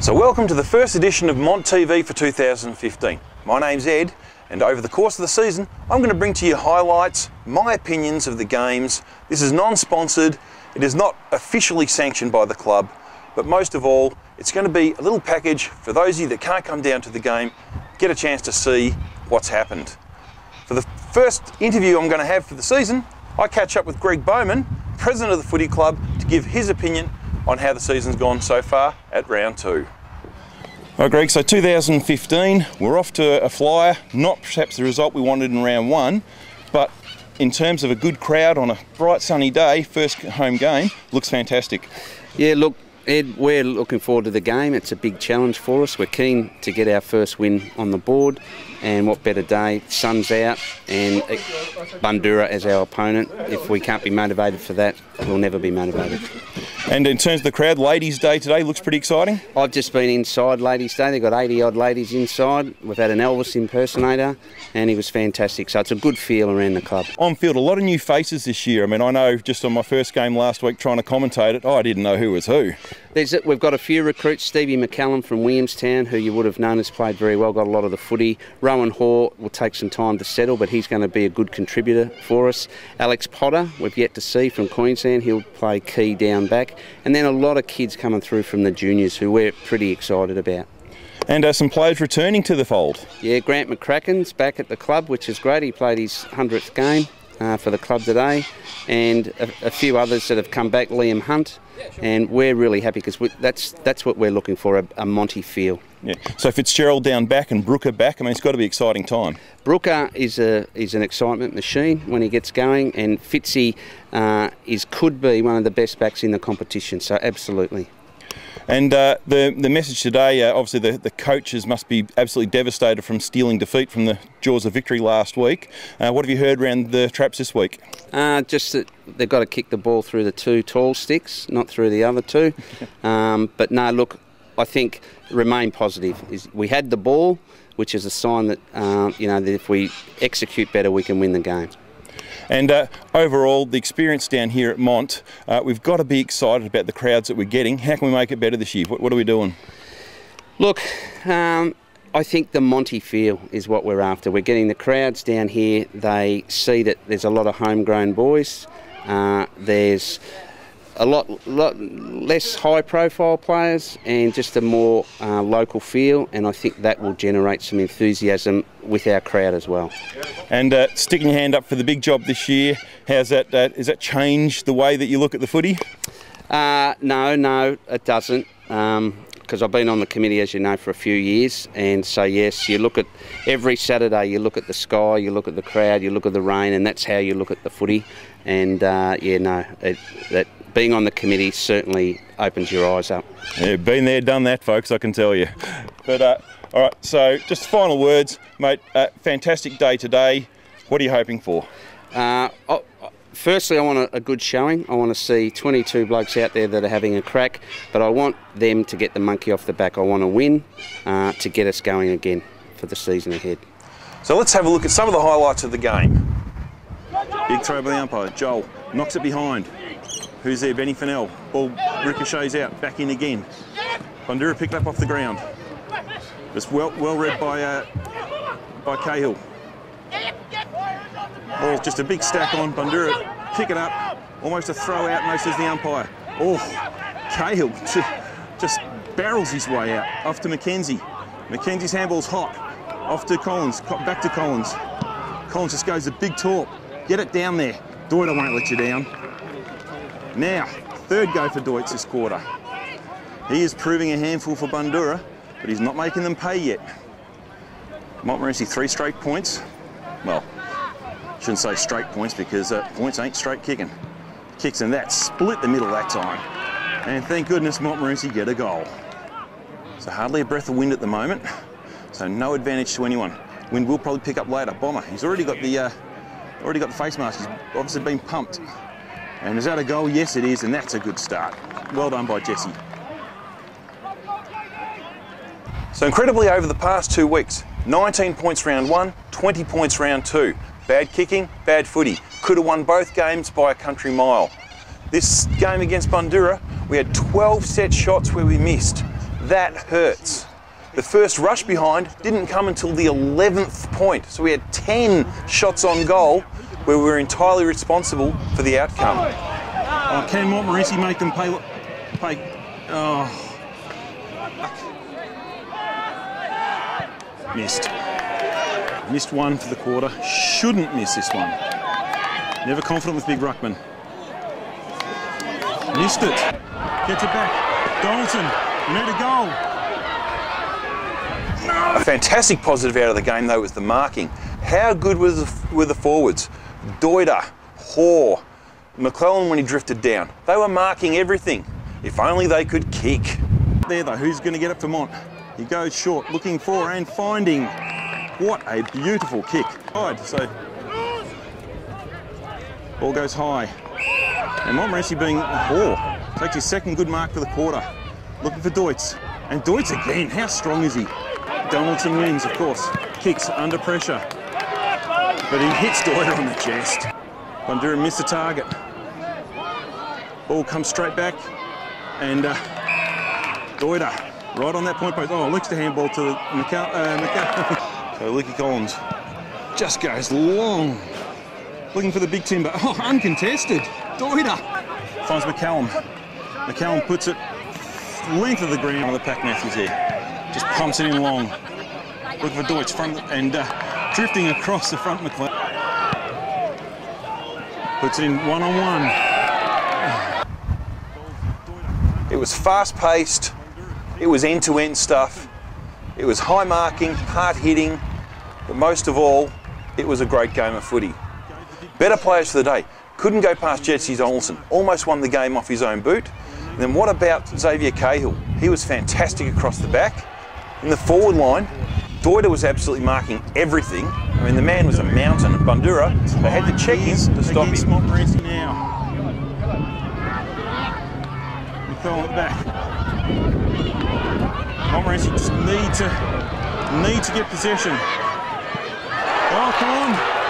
So welcome to the first edition of Mont TV for 2015. My name's Ed and over the course of the season I'm going to bring to you highlights, my opinions of the games. This is non-sponsored, it is not officially sanctioned by the club, but most of all it's going to be a little package for those of you that can't come down to the game, get a chance to see what's happened. For the first interview I'm going to have for the season, I catch up with Greg Bowman, president of the footy club, to give his opinion on how the season's gone so far at round two. All right, Greg, so 2015, we're off to a flyer, not perhaps the result we wanted in round one, but in terms of a good crowd on a bright sunny day, first home game, looks fantastic. Yeah, look, Ed, we're looking forward to the game. It's a big challenge for us. We're keen to get our first win on the board, and what better day? Sun's out, and Bundoora as our opponent. If we can't be motivated for that, we'll never be motivated. And in terms of the crowd, Ladies' Day today looks pretty exciting. I've just been inside Ladies' Day. They've got 80 odd ladies inside. We've had an Elvis impersonator, and he was fantastic. So it's a good feel around the club. On field, a lot of new faces this year. I mean, I know just on my first game last week trying to commentate it, oh, I didn't know who was who. There's, we've got a few recruits. Stevie McCallum from Williamstown, who you would have known has played very well, got a lot of the footy. Rowan Hoare will take some time to settle, but he's going to be a good contributor for us. Alex Potter, we've yet to see from Queensland. He'll play key down back. And then a lot of kids coming through from the juniors who we're pretty excited about. And uh, some players returning to the fold. Yeah, Grant McCracken's back at the club, which is great. He played his 100th game uh, for the club today, and a, a, few others that have come back. Liam Hunt, and we're really happy because that's that's what we're looking for a, a, Monty feel. Yeah. So Fitzgerald down back and Brooker back. I mean, it's got to be exciting time. Brooker is a is an excitement machine when he gets going, and Fitzy uh, is could be one of the best backs in the competition. So absolutely. And uh, the the message today, uh, obviously, the, the coaches must be absolutely devastated from stealing defeat from the jaws of victory last week. Uh, what have you heard around the traps this week? Uh, just that they've got to kick the ball through the two tall sticks, not through the other two. um, but no, look, I think remain positive. Is we had the ball, which is a sign that uh, you know that if we execute better, we can win the game. And uh, overall, the experience down here at Mont, uh, we've got to be excited about the crowds that we're getting. How can we make it better this year? What, what are we doing? Look, um, I think the Monty feel is what we're after. We're getting the crowds down here. They see that there's a lot of homegrown boys. Uh, there's a lot, lot less high profile players and just a more uh, local feel and I think that will generate some enthusiasm with our crowd as well. And uh, sticking your hand up for the big job this year, how's that, uh, has that changed the way that you look at the footy? Uh, no, no, it doesn't. Um, because I've been on the committee, as you know, for a few years. And so, yes, you look at every Saturday, you look at the sky, you look at the crowd, you look at the rain, and that's how you look at the footy. And uh, yeah, no, it, that being on the committee certainly opens your eyes up. Yeah, been there, done that, folks, I can tell you. But uh, all right, so just final words, mate. Uh, fantastic day today. What are you hoping for? Uh, oh, firstly, I want a, a, good showing. I want to see 22 blokes out there that are having a crack, but I want them to get the monkey off the back. I want to win uh, to get us going again for the season ahead. So let's have a look at some of the highlights of the game. Big throw by the umpire. Joel knocks it behind. Who's there? Benny Fennell. Ball ricochets out, back in again. Bundoora picked up off the ground. It's well well read by uh, by Cahill. Ball just a big stack on. Bundoora pick it up. Almost a throw out, no, says the umpire. Oh, Cahill just barrels his way out. Off to McKenzie. McKenzie's handball's hot. Off to Collins. Back to Collins. Collins just goes a big talk. Get it down there. Doyle won't let you down. Now, third go for Deutz this quarter. He is proving a handful for Bundoora, but he's not making them pay yet. Montmorency three straight points. Well, shouldn't say straight points because uh, points ain't straight kicking. Kicks in that, split the middle that time. And thank goodness Montmorency get a goal. So hardly a breath of wind at the moment. So no advantage to anyone. Wind will probably pick up later. Bomber, he's already got the uh, already got the face mask. He's obviously been pumped. And is that a goal? Yes, it is, and that's a good start. Well done by Jesse. So incredibly over the past two weeks, 19 points round one, 20 points round two. Bad kicking, bad footy. Could have won both games by a country mile. This game against Bundoora, we had 12 set shots where we missed. that hurts. The first rush behind didn't come until the 11th point, so we had 10 shots on goal where we were entirely responsible for the outcome. Oh, can Montmorency make them pay? pay oh. Missed. Missed one for the quarter. Shouldn't miss this one. Never confident with Big Ruckman. Missed it. Gets it back. Donaldson. Need a goal. A fantastic positive out of the game though was the marking. How good was the, were the forwards? Doida, Hoare, McClellan when he drifted down. They were marking everything. If only they could kick. There though, who's going to get up to Mont? He goes short, looking for and finding. What a beautiful kick. Right, so ball goes high. And Montmorency being Hoare takes his second good mark for the quarter. Looking for Deutz. And Deutz again, how strong is he? Donaldson wins, of course. Kicks under pressure. But he hits Doida on the chest. Bundoora missed the target. Ball comes straight back. And uh, Doida right on that point post. Oh, licks the handball to McCall. Uh, so Licky Collins just goes long. Looking for the big timber. Oh, uncontested. Doida finds McCallum. McCallum puts it length of the ground on the pack Matthews here. Just pumps it in long. Looking for Deutsch front and uh, drifting across the front McLean. Puts in one on one. It was fast paced. It was end to end stuff. It was high marking, hard hitting, but most of all, it was a great game of footy. Better players for the day. Couldn't go past Jesse Donaldson. Almost won the game off his own boot. And then what about Xavier Cahill? He was fantastic across the back. In the forward line, Doida was absolutely marking everything. I mean, the man was a mountain. Bundoora, they had to check him to stop him. Montmorency now. At the back. Montmorency just need to need to get possession. Oh, come on.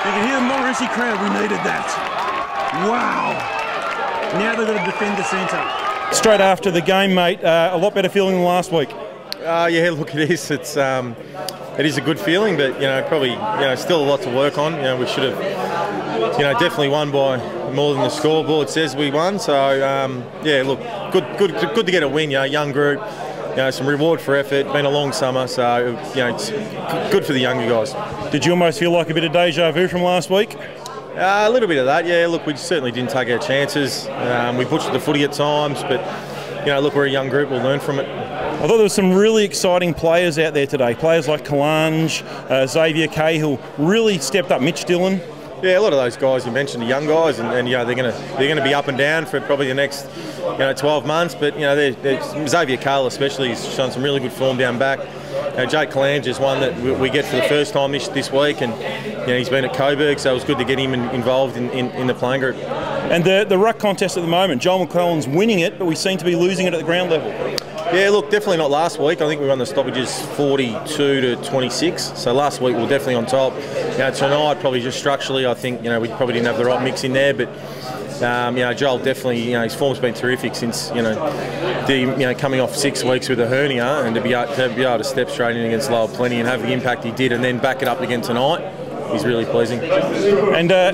You can hear the Montmorency crowd, we needed that. Wow. Now they've got to defend the centre. Straight after the game, mate, uh, a lot better feeling than last week. Uh, yeah, look, it is. It's um, it is a good feeling, but you know, probably you know, still a lot to work on. You know, we should have, you know, definitely won by more than the scoreboard says we won. So um, yeah, look, good, good, good to get a win. You know, young group you know, some reward for effort. Been a long summer, so you know, it's good for the younger guys. Did you almost feel like a bit of deja vu from last week? Uh, a little bit of that, yeah. Look, we certainly didn't take our chances. Um, we butchered the footy at times, but you know, look, we're a young group. We'll learn from it. I thought there were some really exciting players out there today. Players like Kalange, uh, Xavier Cahill really stepped up. Mitch Dillon. Yeah, a lot of those guys you mentioned are young guys, and, and you know they're going to they're going to be up and down for probably the next you know 12 months. But you know they're, they're, Xavier Cahill especially has shown some really good form down back. You know, Jake Kalange is one that we, we, get for the first time this, this week, and you know he's been at Coburg, so it was good to get him in, involved in, in, in, the playing group. And the the ruck contest at the moment, Joel McClellan's winning it, but we seem to be losing it at the ground level. Yeah, look, definitely not last week. I think we won the stoppages 42 to 26. So last week we are definitely on top. You know, tonight probably just structurally, I think you know we probably didn't have the right mix in there, but. Um, you know, Joel definitely, you know, his form's been terrific since, you know, the, you know, coming off six weeks with a hernia and to be, able, to be able to step straight in against Lower Plenty and have the impact he did and then back it up again tonight is really pleasing. And uh,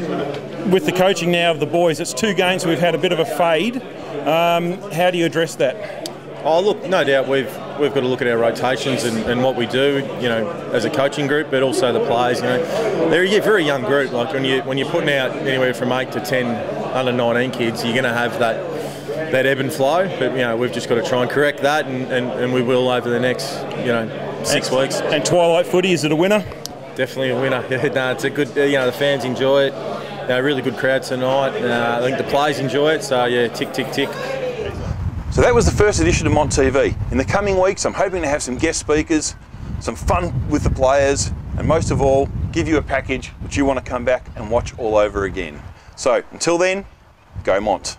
with the coaching now of the boys, it's two games we've had a bit of a fade. Um, how do you address that? Oh, look, no doubt we've we've got to look at our rotations and, and, what we do, you know, as a coaching group, but also the players. You know, they're a very young group. Like when you when you're putting out anywhere from eight to ten under 19 kids, you're going to have that that ebb and flow. But you know, we've just got to try and correct that, and, and, and we will over the next you know six and, weeks. And Twilight Footy is it a winner? Definitely a winner. no, it's a good. You know, the fans enjoy it. You know, really good crowd tonight. Uh, I think the players enjoy it. So yeah, tick tick tick. So that was the first edition of Mont TV. In the coming weeks, I'm hoping to have some guest speakers, some fun with the players, and most of all, give you a package which you want to come back and watch all over again. So until then, go Mont.